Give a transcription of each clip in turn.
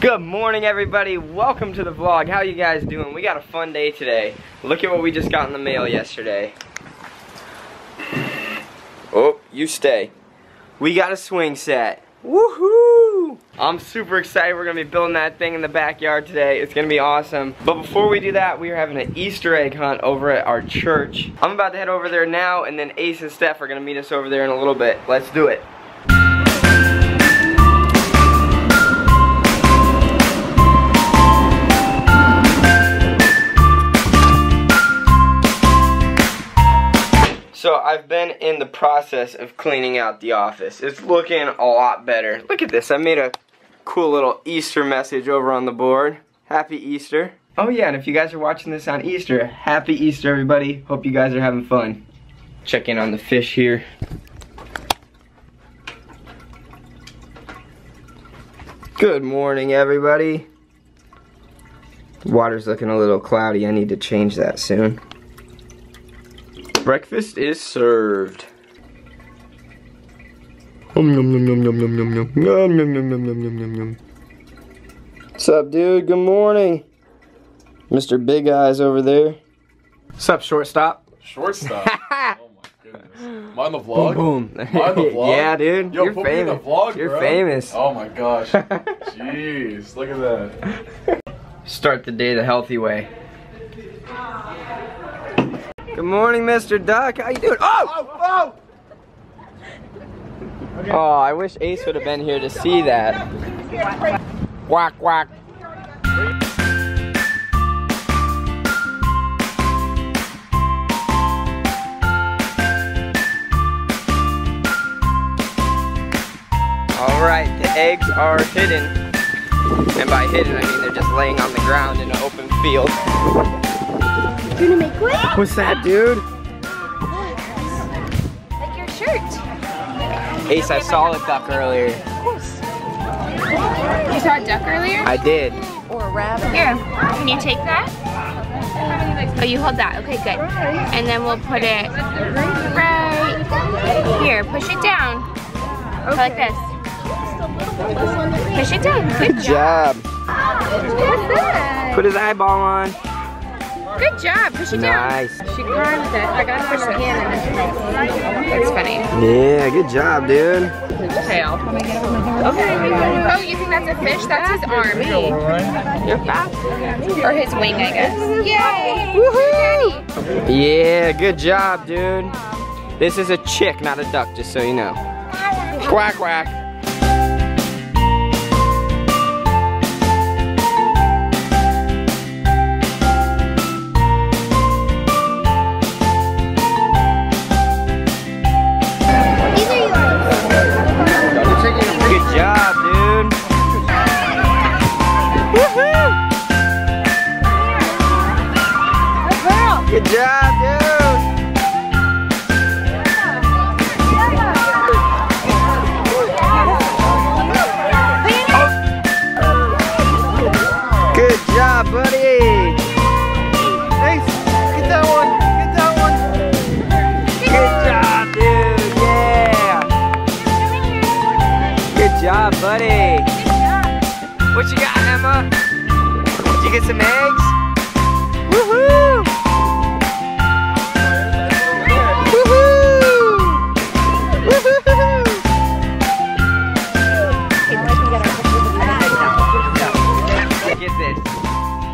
Good morning everybody, welcome to the vlog. How you guys doing? We got a fun day today. Look at what we just got in the mail yesterday. Oh, you stay. We got a swing set. Woohoo! I'm super excited. We're gonna be building that thing in the backyard today. It's gonna be awesome. But before we do that, we are having an Easter egg hunt over at our church. I'm about to head over there now, and then Ace and Steph are gonna meet us over there in a little bit. Let's do it. So I've been in the process of cleaning out the office. It's looking a lot better. Look at this. I made a cool little Easter message over on the board. Happy Easter. Oh yeah, and if you guys are watching this on Easter, happy Easter everybody. Hope you guys are having fun. Check in on the fish here. Good morning everybody. Water's looking a little cloudy. I need to change that soon. Breakfast is served. What's up, dude? Good morning. Mr. Big Eyes over there. What's up, shortstop? Shortstop? oh my the vlog? Boom, boom. The vlog? yeah, dude. Yo, You're famous. Vlog, You're bro. famous. Oh my gosh. Jeez, look at that. Start the day the healthy way. Good morning, Mr. Duck. How you doing? Oh! oh! Oh! Oh, I wish Ace would have been here to see that. Whack, whack. All right, the eggs are hidden. And by hidden, I mean they're just laying on the ground in an open field. You gonna make one? What's that, dude? Like your shirt. Ace, I saw a duck earlier. Of course. You saw a duck earlier? I did. Or a rabbit. Here, can you take that? Oh, you hold that. Okay, good. And then we'll put it right here. Push it down. Like this. Push it down. Good, Good job. What's that? Put his eyeball on. Good job. Push it down. Nice. She climbed it. I got to push her hand in That's funny. Yeah, good job, dude. His Tail. Okay. Oh, you think that's a fish? That's his arm. You're fast. Or his wing, I guess. Yay! Woohoo! Yeah, good job, dude. This is a chick, not a duck, just so you know. Quack, quack. You get some eggs? Woohoo! Woohoo! Woohoo! At this.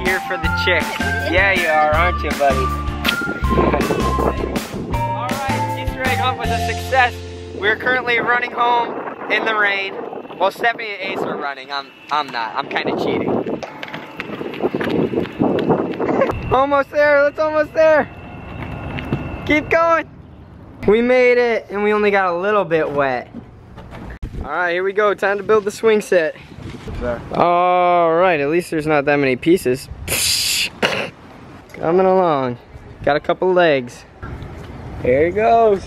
Here for the chick. Yeah, you are, aren't you, buddy? Alright, Easter egg hunt was a success. We're currently running home in the rain. Well, Stephanie and Ace are running. I'm I'm not. I'm kind of cheating. Almost there. That's almost there. Keep going. We made it, and we only got a little bit wet. All right, here we go. Time to build the swing set. All right, at least there's not that many pieces. Coming along. Got a couple legs. Here he goes.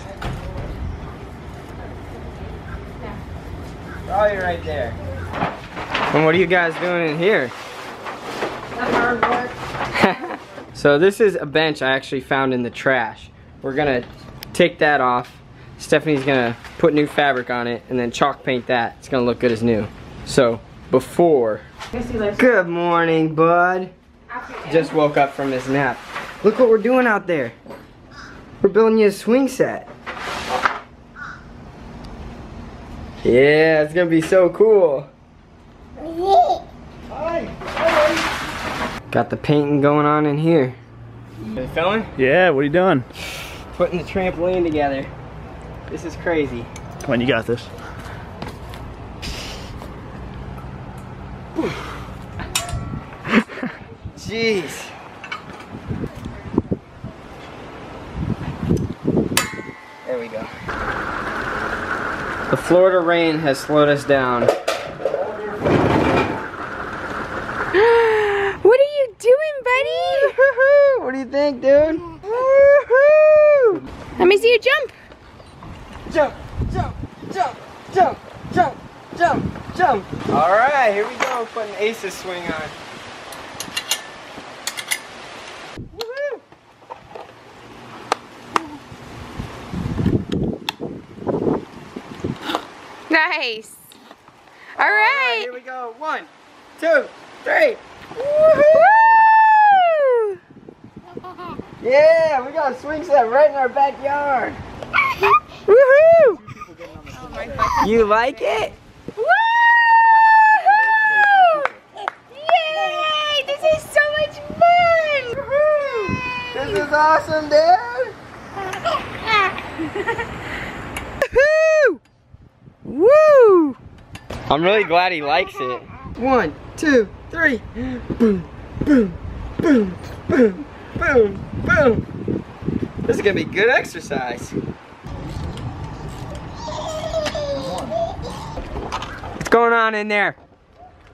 Probably right there. And what are you guys doing in here? So this is a bench I actually found in the trash. We're gonna take that off. Stephanie's gonna put new fabric on it and then chalk paint that. It's gonna look good as new. So before. Good morning, bud. Just woke up from his nap. Look what we're doing out there. We're building you a swing set. Yeah, it's gonna be so cool. Got the painting going on in here. You filming? Yeah, what are you doing? Putting the trampoline together. This is crazy. Come on, you got this. Jeez. There we go. The Florida rain has slowed us down. What are you doing, buddy? Woohoo! What do you think, dude? Woohoo! Let me see you jump. Jump, jump, jump, jump, jump, jump, jump. All right, here we go. Putting Ace's swing on. Nice. All All right, right. here we go. One, two, three. Woo! Yeah, we got a swing set right in our backyard. Woohoo! You like it? Woo! Yay! This is so much fun! This is awesome, dude. Woo! Woo! I'm really glad he likes it. One, two, three. Boom, boom, boom, boom, boom, boom. This is gonna be good exercise. What's going on in there?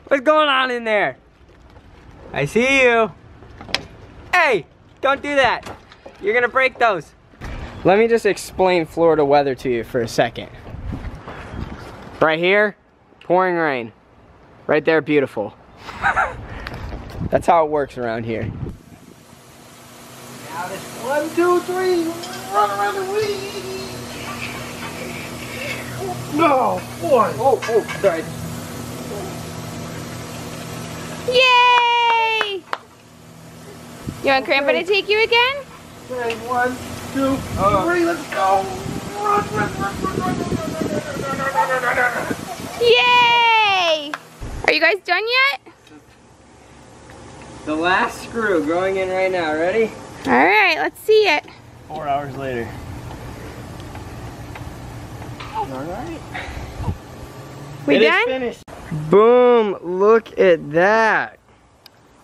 What's going on in there? I see you. Hey, don't do that. You're gonna break those. Let me just explain Florida weather to you for a second. Right here, pouring rain. Right there, beautiful. That's how it works around here. Now this one, two, three, run around the wheel. No! boy. Oh, oh, sorry. Yay! You want okay. Grandpa to take you again? Okay, one, two, uh, three, let's go! Run, run, run, run, run, run, run, run, Yay! Are you guys done yet? The last screw going in right now. Ready? All right, let's see it. Four hours later. We It is done? finished. Boom! Look at that.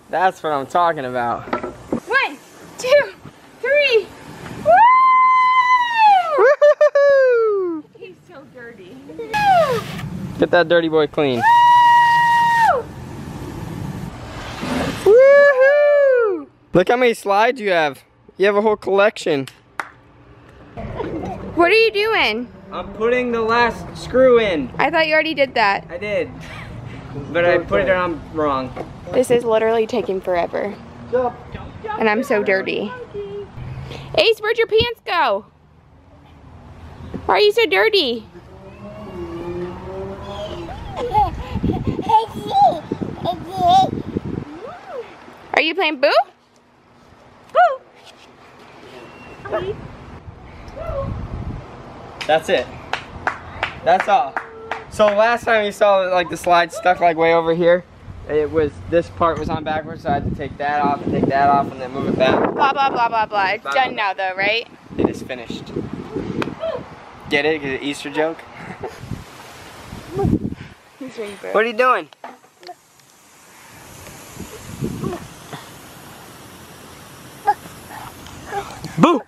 That's what I'm talking about. One, two, three. Woo! Woohoo! He's so dirty. Get that dirty boy clean. Woo! Woohoo! Look how many slides you have. You have a whole collection. What are you doing? I'm putting the last screw in. I thought you already did that. I did. But I put it on wrong. This is literally taking forever. And I'm so dirty. Ace, where'd your pants go? Why are you so dirty? Are you playing boo? Boo! That's it. That's all. So last time you saw like the slide stuck like way over here, it was this part was on backwards, so I had to take that off, and take that off, and then move it back. Blah, blah, blah, blah, blah. It's Blah, done blah, now though, right? It is finished. Get it? Get it? Easter joke? He's ready, bro. What are you doing? Boo!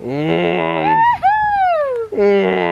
Uhum. Uhum.